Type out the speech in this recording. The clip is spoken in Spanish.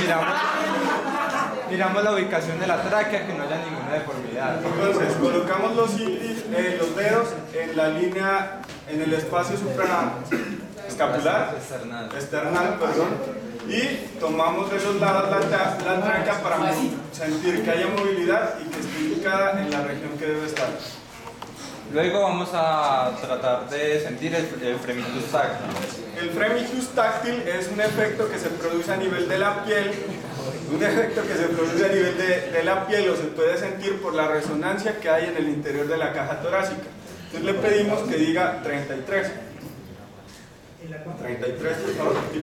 Miramos, miramos la ubicación de la tráquea, que no haya ninguna deformidad. Entonces, colocamos los, índices, eh, los dedos en la línea, en el espacio supraescapular, External. external, perdón, y tomamos de esos lados la, la tráquea para sentir que haya movilidad y que esté ubicada en la región que debe estar. Luego vamos a tratar de sentir el, el. El fremitus táctil es un efecto que se produce a nivel de la piel, un efecto que se produce a nivel de, de la piel o se puede sentir por la resonancia que hay en el interior de la caja torácica. Entonces le pedimos que diga 33. 33, por favor.